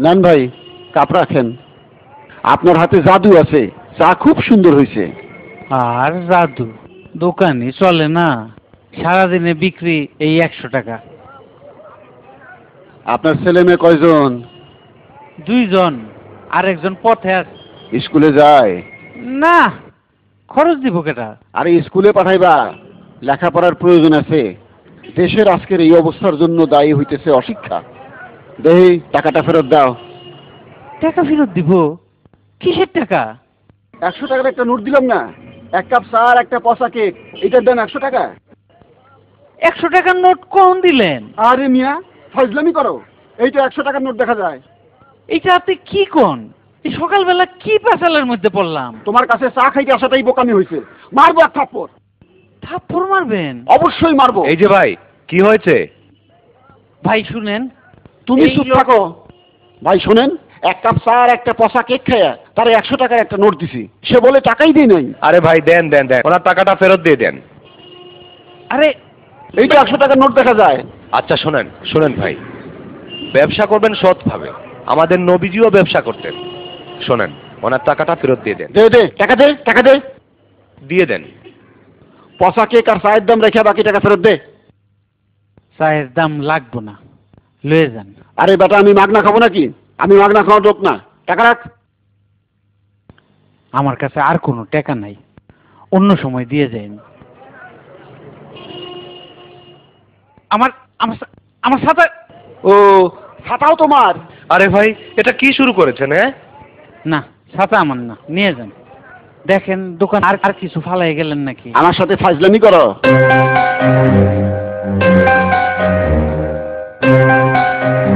নেন ভাই কাপ রাখেন। আপনার হাতে জাদু আছে চা খুব সুন্দর হয়েছে। আর জাদু? দোকানই চলে না। সারাদিনে বিক্রি এই একশো টাকা। আপনার ছেলে মেয়ে কয়জন? দুইজন। আরেকজন পথে আছে। স্কুলে যায়? না খরচ দিব কেটা? আরে স্কুলে পাঠাইবা লেখাপড়ার প্রয়োজন আছে। দেশের আজকের এই অবস্থার জন্য দায়ী হইতেছে অশিক্ষা। দেহি টাকাটা ফেরত দাও। টাকা ফেরত দিব? কিসের টাকা? একশো টাকার একটা নোট দিলাম না। এক কাপ চা আর একটা পচা কেক। এটার দাম একশো টাকা। একশো টাকার নোট কোন দিলেন? আরে মিয়া ফজলামি করো। এইটা একশো টাকার নোট দেখা যায়। এইটা আপনি কি কোন? এই সকালবেলা কি পেশালের মধ্যে পড়লাম? তোমার কাছে চা খাইতে আসাটাই বোকামি হয়েছে। মারবো এক থাপ্পড়। থাপ্পড় মারবেন? অবশ্যই মারবো। এই যে ভাই কি হয়েছে? ভাই শুনেন। তুমি চুপ থাকো। ভাই শোনেন এক কাপ চা আর একটা পচা কেক খাইয়া তার একশো টাকার একটা নোট দিছি। সে বলে টাকাই দিই নাই। আরে ভাই দেন দেন দেন। ওনার টাকাটা ফেরত দিয়ে দেন। আরে এই তো একশো টাকার নোট দেখা যায়। আচ্ছা শোনেন শোনেন ভাই। ব্যবসা করবেন সৎভাবে। আমাদের নবীজিও ব্যবসা করতেন। শোনেন ওনার টাকাটা ফেরত দিয়ে দেন। দে দে টাকা দে টাকা দে। দিয়ে দেন। পচা কেক আর চায়ের দাম রেখে বাকি টাকা ফেরত দে। চায়ের দাম লাগবো না। লয়ে যান। আরে বেটা আমি মাগনা খাব নাকি? আমি মাগনা খাওয়া লোক না। টাকা রাখ। আমার কাছে আর কোনো টাকা নাই। অন্য সময় দিয়ে যাইন। আমার আমার সা- আমার সাথে ও ছাতাও তোমার? আরে ভাই এটা কি শুরু করেছেন হ্যাঁ? না ছাতা আমার না নিয়ে যান। দেখেন দোকান আর আর কিছু ফালাই গেলেন নাকি? আমার সাথে ফাজলামি করো।